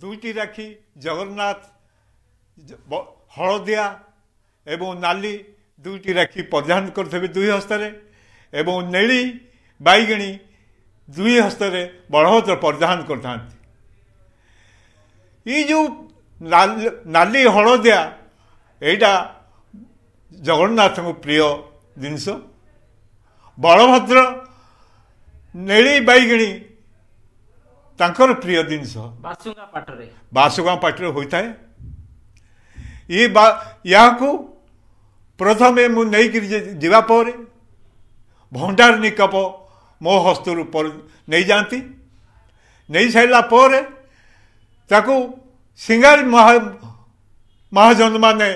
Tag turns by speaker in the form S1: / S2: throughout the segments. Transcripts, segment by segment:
S1: ଦୁଇଟି ରାକ୍ଷୀ ଜଗନ୍ନାଥ ହଳଦିଆ ଏବଂ ନାଲି ଦୁଇଟି ରାକ୍ଷୀ ପରିଧାନ କରିଥିବେ ଦୁଇ ହସ୍ତରେ ଏବଂ ନେଳି ବାଇଗିଣୀ ଦୁଇ ହସ୍ତରେ ବଳଭଦ୍ର ପରିଧାନ କରିଥାନ୍ତି ଏଇ ଯେଉଁ ନାଲି ହଳଦିଆ ଏଇଟା ଜଗନ୍ନାଥଙ୍କ ପ୍ରିୟ ଜିନିଷ ବଳଭଦ୍ର ନେଳି ବାଇଗିଣୀ ତାଙ୍କର ପ୍ରିୟ ଜିନିଷ
S2: ବାସୁଗାଁ ପାଠରେ
S1: ବାସୁଗାଁ ପାଠରେ ହୋଇଥାଏ ଇଏ ବା ଏହାକୁ ପ୍ରଥମେ ମୁଁ ନେଇକିରି ଯିବା ପରେ ଭଣ୍ଡାରିଣୀ କପ ମୋ ହସ୍ତରୁ ନେଇଯାଆନ୍ତି ନେଇସାରିଲା ପରେ ତାକୁ ସିଙ୍ଗାରୀ ମହା ମହାଜନମାନେ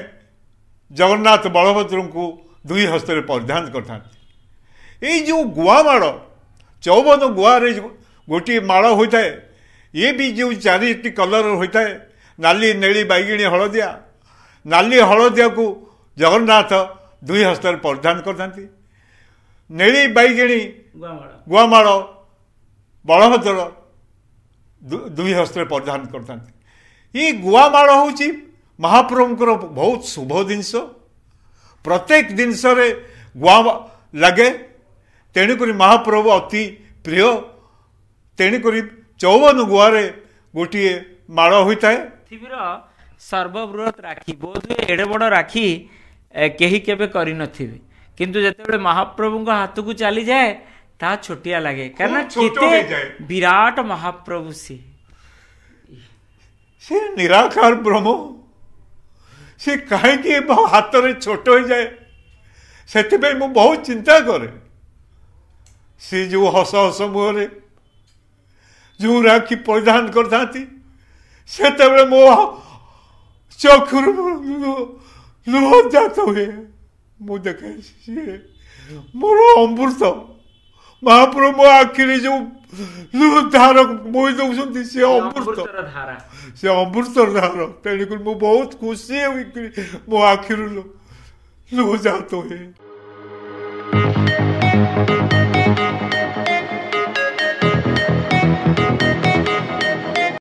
S1: ଜଗନ୍ନାଥ ବଳଭଦ୍ରଙ୍କୁ ଦୁଇ ହସ୍ତରେ ପରିଧାନ କରିଥାନ୍ତି ଏଇ ଯେଉଁ ଗୁଆମାଡ଼ ଚଉବନ ଗୁଆରେ ଗୋଟିଏ ମାଳ ହୋଇଥାଏ ଇଏ ବି ଯେଉଁ ଚାରିଟି କଲର୍ ହୋଇଥାଏ ନାଲି ନେଳି ବାଇଗିଣୀ ହଳଦିଆ ନାଲି ହଳଦିଆକୁ ଜଗନ୍ନାଥ ଦୁଇ ହସ୍ତରେ ପରିଧାନ କରିଥାନ୍ତି ନେଳି ବାଇଗିଣୀ
S2: ଗୁଆମାଳ
S1: ବଳଭଦ୍ର ଦୁଇ ହସ୍ତରେ ପରିଧାନ କରିଥାନ୍ତି ଏଇ ଗୁଆମାଳ ହେଉଛି ମହାପ୍ରଭୁଙ୍କର ବହୁତ ଶୁଭ ଜିନିଷ ପ୍ରତ୍ୟେକ ଜିନିଷରେ ଗୁଆ ଲାଗେ ତେଣୁକରି ମହାପ୍ରଭୁ ଅତି ପ୍ରିୟ ତେଣୁକରି ଚଉବନ ଗୁହାରେ ଗୋଟିଏ ମାଳ ହୋଇଥାଏ
S2: ପୃଥିବୀର ସର୍ବବୃହତ ରାକ୍ଷୀ ବୋଧହୁଏ ଏଡ଼େ ବଡ଼ ରାକ୍ଷୀ କେହି କେବେ କରିନଥିବେ କିନ୍ତୁ ଯେତେବେଳେ ମହାପ୍ରଭୁଙ୍କ ହାତକୁ ଚାଲିଯାଏ ତାହା ଛୋଟିଆ ଲାଗେ କାରଣ କେତେ ବିରାଟ ମହାପ୍ରଭୁ ସିଏ
S1: ସେ ନିରାକାର ବ୍ରହ୍ମ ସେ କାହିଁକି ମୋ ହାତରେ ଛୋଟ ହୋଇଯାଏ ସେଥିପାଇଁ ମୁଁ ବହୁତ ଚିନ୍ତା କରେ ସେ ଯେଉଁ ହସ ହସ ମୁହଁରେ ଯେଉଁ ରାକ୍ଷୀ ପରିଧାନ କରିଥାନ୍ତି ସେତେବେଳେ ମୋ ଚକ୍ଷୁରୁ ଲୁହ ଜାତ ହୁଏ ମୁଁ ଦେଖେ ସିଏ ମୋର ଅମୃତ ମହାପ୍ରଭୁ ମୋ ଆଖିରେ ଯେଉଁ ଲୁହ ଧାର ବୋହି ଦେଉଛନ୍ତି ସେ ଅମୃତ ସେ ଅମୃତର ଧାର ତେଣୁକରି ମୁଁ ବହୁତ ଖୁସି ହୋଇକରି ମୋ ଆଖିରୁ ଲୁହ ଜାତ ହୁଏ thank you